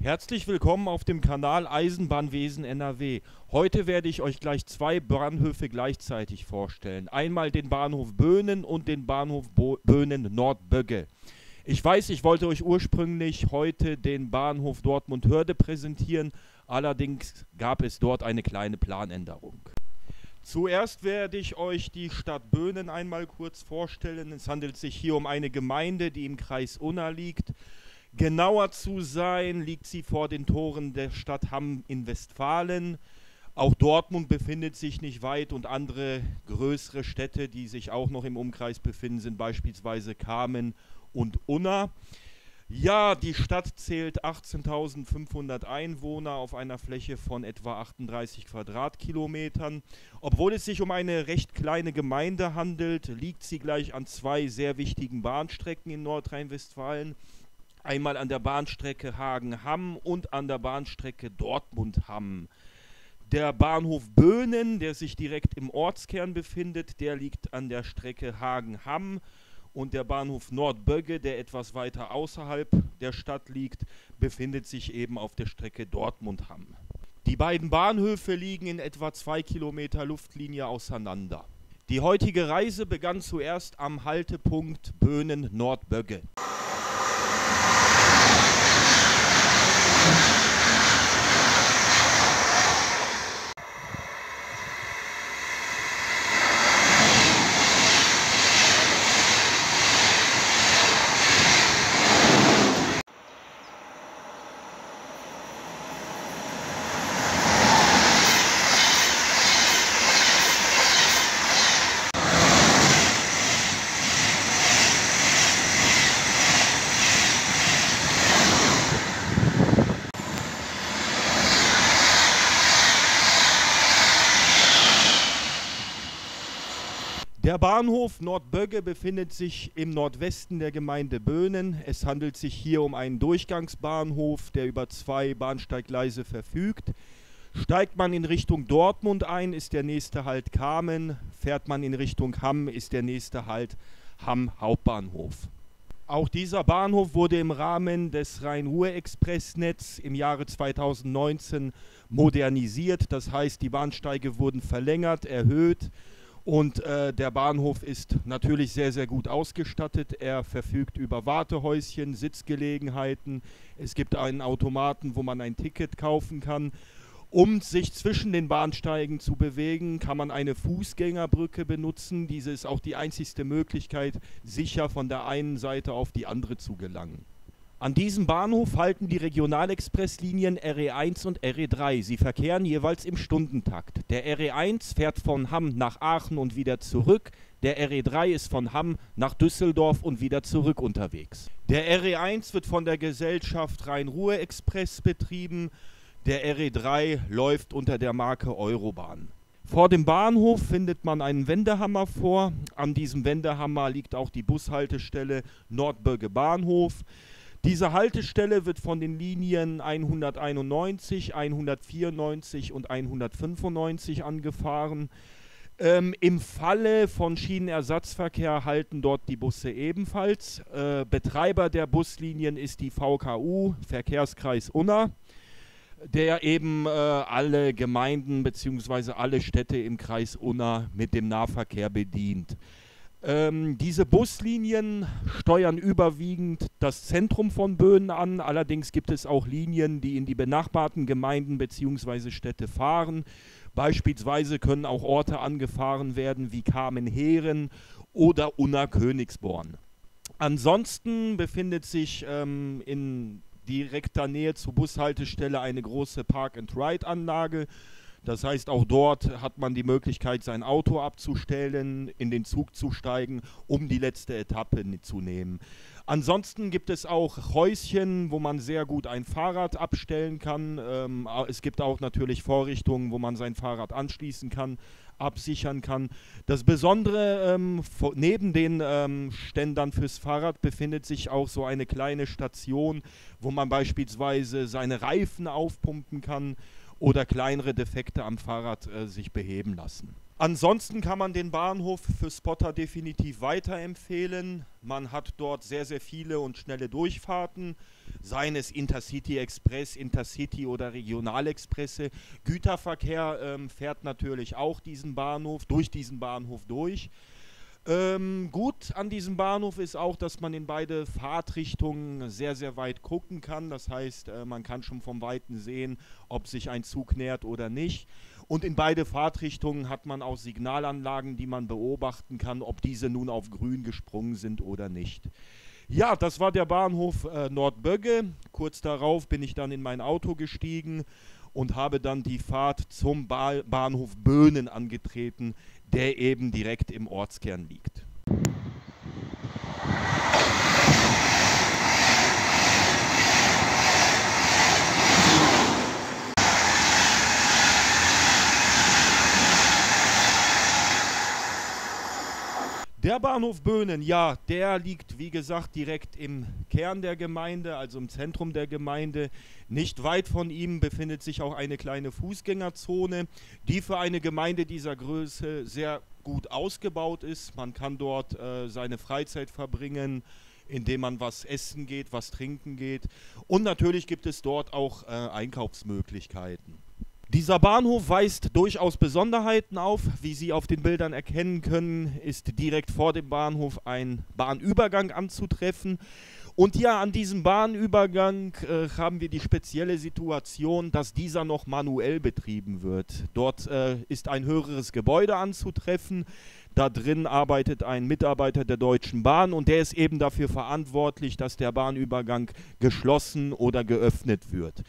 Herzlich willkommen auf dem Kanal Eisenbahnwesen NRW. Heute werde ich euch gleich zwei Bahnhöfe gleichzeitig vorstellen. Einmal den Bahnhof Böhnen und den Bahnhof Bo Böhnen Nordbögge. Ich weiß, ich wollte euch ursprünglich heute den Bahnhof Dortmund-Hörde präsentieren, allerdings gab es dort eine kleine Planänderung. Zuerst werde ich euch die Stadt Böhnen einmal kurz vorstellen. Es handelt sich hier um eine Gemeinde, die im Kreis Unna liegt. Genauer zu sein, liegt sie vor den Toren der Stadt Hamm in Westfalen. Auch Dortmund befindet sich nicht weit und andere größere Städte, die sich auch noch im Umkreis befinden, sind beispielsweise Kamen und Unna. Ja, die Stadt zählt 18.500 Einwohner auf einer Fläche von etwa 38 Quadratkilometern. Obwohl es sich um eine recht kleine Gemeinde handelt, liegt sie gleich an zwei sehr wichtigen Bahnstrecken in Nordrhein-Westfalen einmal an der Bahnstrecke Hagen-Hamm und an der Bahnstrecke Dortmund-Hamm. Der Bahnhof Böhnen, der sich direkt im Ortskern befindet, der liegt an der Strecke Hagen-Hamm und der Bahnhof Nordbögge, der etwas weiter außerhalb der Stadt liegt, befindet sich eben auf der Strecke Dortmund-Hamm. Die beiden Bahnhöfe liegen in etwa zwei Kilometer Luftlinie auseinander. Die heutige Reise begann zuerst am Haltepunkt Böhnen-Nordbögge. Der Bahnhof Nordbögge befindet sich im Nordwesten der Gemeinde Böhnen. Es handelt sich hier um einen Durchgangsbahnhof, der über zwei Bahnsteiggleise verfügt. Steigt man in Richtung Dortmund ein, ist der nächste Halt Kamen. Fährt man in Richtung Hamm, ist der nächste Halt Hamm Hauptbahnhof. Auch dieser Bahnhof wurde im Rahmen des Rhein-Ruhr-Expressnetz im Jahre 2019 modernisiert. Das heißt, die Bahnsteige wurden verlängert, erhöht und äh, der Bahnhof ist natürlich sehr, sehr gut ausgestattet. Er verfügt über Wartehäuschen, Sitzgelegenheiten. Es gibt einen Automaten, wo man ein Ticket kaufen kann. Um sich zwischen den Bahnsteigen zu bewegen, kann man eine Fußgängerbrücke benutzen. Diese ist auch die einzigste Möglichkeit, sicher von der einen Seite auf die andere zu gelangen. An diesem Bahnhof halten die Regionalexpresslinien RE1 und RE3. Sie verkehren jeweils im Stundentakt. Der RE1 fährt von Hamm nach Aachen und wieder zurück. Der RE3 ist von Hamm nach Düsseldorf und wieder zurück unterwegs. Der RE1 wird von der Gesellschaft Rhein-Ruhr-Express betrieben. Der RE3 läuft unter der Marke Eurobahn. Vor dem Bahnhof findet man einen Wendehammer vor. An diesem Wendehammer liegt auch die Bushaltestelle Nordbürge Bahnhof. Diese Haltestelle wird von den Linien 191, 194 und 195 angefahren. Ähm, Im Falle von Schienenersatzverkehr halten dort die Busse ebenfalls. Äh, Betreiber der Buslinien ist die VKU, Verkehrskreis Unna, der eben äh, alle Gemeinden bzw. alle Städte im Kreis Unna mit dem Nahverkehr bedient. Ähm, diese Buslinien steuern überwiegend das Zentrum von Böhnen an. Allerdings gibt es auch Linien, die in die benachbarten Gemeinden bzw. Städte fahren. Beispielsweise können auch Orte angefahren werden wie Kamenheren oder Unna Königsborn. Ansonsten befindet sich ähm, in direkter Nähe zur Bushaltestelle eine große Park-and-Ride-Anlage das heißt, auch dort hat man die Möglichkeit, sein Auto abzustellen, in den Zug zu steigen, um die letzte Etappe zu nehmen. Ansonsten gibt es auch Häuschen, wo man sehr gut ein Fahrrad abstellen kann. Ähm, es gibt auch natürlich Vorrichtungen, wo man sein Fahrrad anschließen kann, absichern kann. Das Besondere, ähm, neben den ähm, Ständern fürs Fahrrad befindet sich auch so eine kleine Station, wo man beispielsweise seine Reifen aufpumpen kann oder kleinere Defekte am Fahrrad äh, sich beheben lassen. Ansonsten kann man den Bahnhof für Spotter definitiv weiterempfehlen. Man hat dort sehr, sehr viele und schnelle Durchfahrten, seien es Intercity Express, Intercity oder Regionalexpresse. Güterverkehr ähm, fährt natürlich auch diesen Bahnhof, durch diesen Bahnhof durch. Ähm, gut an diesem Bahnhof ist auch, dass man in beide Fahrtrichtungen sehr, sehr weit gucken kann. Das heißt, äh, man kann schon vom Weiten sehen, ob sich ein Zug nähert oder nicht. Und in beide Fahrtrichtungen hat man auch Signalanlagen, die man beobachten kann, ob diese nun auf grün gesprungen sind oder nicht. Ja, das war der Bahnhof äh, Nordbögge. Kurz darauf bin ich dann in mein Auto gestiegen und habe dann die Fahrt zum ba Bahnhof Böhnen angetreten, der eben direkt im Ortskern liegt. Der Bahnhof Böhnen, ja, der liegt wie gesagt direkt im Kern der Gemeinde, also im Zentrum der Gemeinde. Nicht weit von ihm befindet sich auch eine kleine Fußgängerzone, die für eine Gemeinde dieser Größe sehr gut ausgebaut ist. Man kann dort äh, seine Freizeit verbringen, indem man was essen geht, was trinken geht. Und natürlich gibt es dort auch äh, Einkaufsmöglichkeiten. Dieser Bahnhof weist durchaus Besonderheiten auf. Wie Sie auf den Bildern erkennen können, ist direkt vor dem Bahnhof ein Bahnübergang anzutreffen. Und ja, an diesem Bahnübergang äh, haben wir die spezielle Situation, dass dieser noch manuell betrieben wird. Dort äh, ist ein höheres Gebäude anzutreffen. Da drin arbeitet ein Mitarbeiter der Deutschen Bahn und der ist eben dafür verantwortlich, dass der Bahnübergang geschlossen oder geöffnet wird.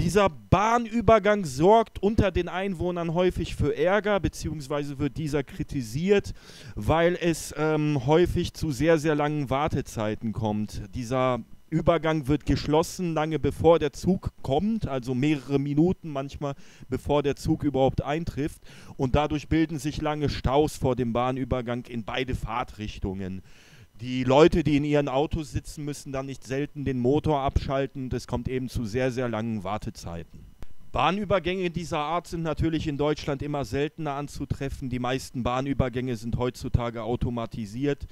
Dieser Bahnübergang sorgt unter den Einwohnern häufig für Ärger, beziehungsweise wird dieser kritisiert, weil es ähm, häufig zu sehr, sehr langen Wartezeiten kommt. Dieser Übergang wird geschlossen, lange bevor der Zug kommt, also mehrere Minuten manchmal, bevor der Zug überhaupt eintrifft. Und dadurch bilden sich lange Staus vor dem Bahnübergang in beide Fahrtrichtungen. Die Leute, die in ihren Autos sitzen, müssen dann nicht selten den Motor abschalten. Das kommt eben zu sehr, sehr langen Wartezeiten. Bahnübergänge dieser Art sind natürlich in Deutschland immer seltener anzutreffen. Die meisten Bahnübergänge sind heutzutage automatisiert.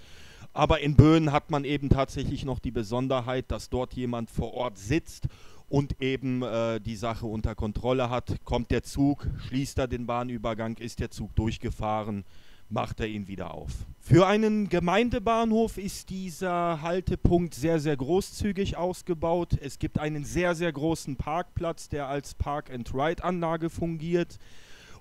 Aber in Böen hat man eben tatsächlich noch die Besonderheit, dass dort jemand vor Ort sitzt und eben äh, die Sache unter Kontrolle hat. Kommt der Zug, schließt er den Bahnübergang, ist der Zug durchgefahren, macht er ihn wieder auf. Für einen Gemeindebahnhof ist dieser Haltepunkt sehr, sehr großzügig ausgebaut. Es gibt einen sehr, sehr großen Parkplatz, der als Park-and-Ride-Anlage fungiert.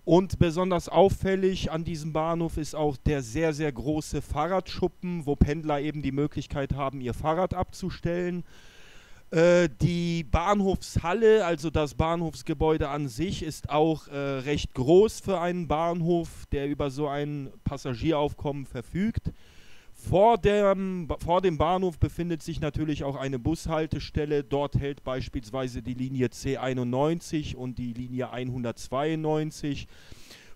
Und besonders auffällig an diesem Bahnhof ist auch der sehr, sehr große Fahrradschuppen, wo Pendler eben die Möglichkeit haben, ihr Fahrrad abzustellen. Äh, die Bahnhofshalle, also das Bahnhofsgebäude an sich, ist auch äh, recht groß für einen Bahnhof, der über so ein Passagieraufkommen verfügt. Vor dem, vor dem Bahnhof befindet sich natürlich auch eine Bushaltestelle. Dort hält beispielsweise die Linie C91 und die Linie 192.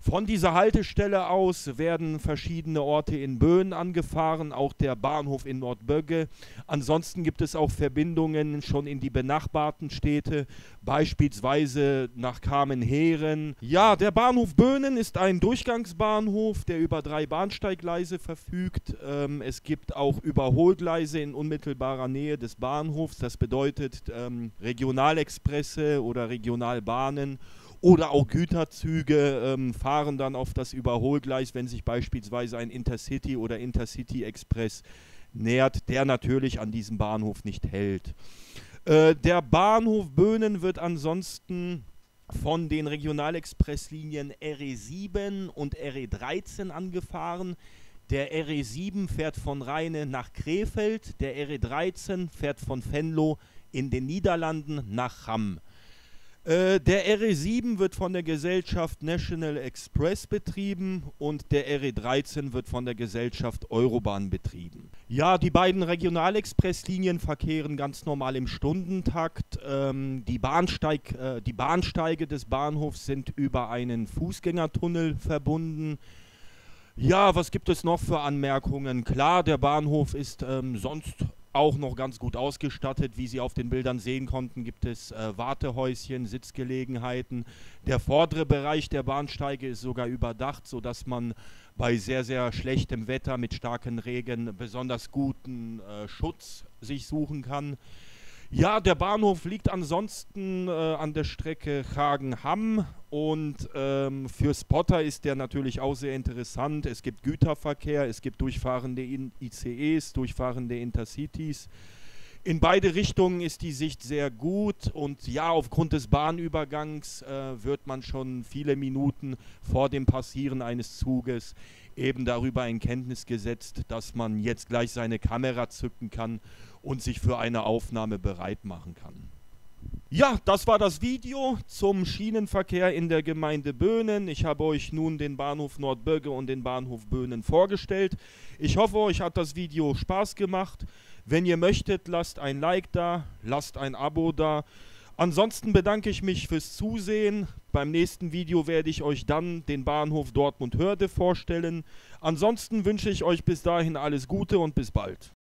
Von dieser Haltestelle aus werden verschiedene Orte in Böen angefahren, auch der Bahnhof in Nordbögge. Ansonsten gibt es auch Verbindungen schon in die benachbarten Städte, beispielsweise nach Kamenheren. Ja, der Bahnhof Böhnen ist ein Durchgangsbahnhof, der über drei Bahnsteiggleise verfügt. Ähm, es gibt auch Überholgleise in unmittelbarer Nähe des Bahnhofs. Das bedeutet ähm, Regionalexpresse oder Regionalbahnen oder auch Güterzüge ähm, fahren dann auf das Überholgleis, wenn sich beispielsweise ein Intercity oder Intercity Express nähert, der natürlich an diesem Bahnhof nicht hält. Äh, der Bahnhof Böhnen wird ansonsten von den Regionalexpresslinien RE7 und RE13 angefahren. Der RE7 fährt von Rheine nach Krefeld, der RE13 fährt von Venlo in den Niederlanden nach Hamm. Äh, der RE7 wird von der Gesellschaft National Express betrieben und der RE13 wird von der Gesellschaft Eurobahn betrieben. Ja, die beiden Regionalexpresslinien verkehren ganz normal im Stundentakt. Ähm, die, Bahnsteig, äh, die Bahnsteige des Bahnhofs sind über einen Fußgängertunnel verbunden. Ja, was gibt es noch für Anmerkungen? Klar, der Bahnhof ist ähm, sonst auch noch ganz gut ausgestattet. Wie Sie auf den Bildern sehen konnten, gibt es äh, Wartehäuschen, Sitzgelegenheiten. Der vordere Bereich der Bahnsteige ist sogar überdacht, sodass man bei sehr, sehr schlechtem Wetter mit starkem Regen besonders guten äh, Schutz sich suchen kann. Ja, der Bahnhof liegt ansonsten äh, an der Strecke Hagen-Hamm und ähm, für Spotter ist der natürlich auch sehr interessant. Es gibt Güterverkehr, es gibt durchfahrende ICEs, durchfahrende Intercities. In beide Richtungen ist die Sicht sehr gut und ja, aufgrund des Bahnübergangs äh, wird man schon viele Minuten vor dem Passieren eines Zuges eben darüber in Kenntnis gesetzt, dass man jetzt gleich seine Kamera zücken kann und sich für eine Aufnahme bereit machen kann. Ja, das war das Video zum Schienenverkehr in der Gemeinde Böhnen. Ich habe euch nun den Bahnhof Nordbögge und den Bahnhof Böhnen vorgestellt. Ich hoffe, euch hat das Video Spaß gemacht. Wenn ihr möchtet, lasst ein Like da, lasst ein Abo da. Ansonsten bedanke ich mich fürs Zusehen. Beim nächsten Video werde ich euch dann den Bahnhof Dortmund-Hörde vorstellen. Ansonsten wünsche ich euch bis dahin alles Gute und bis bald.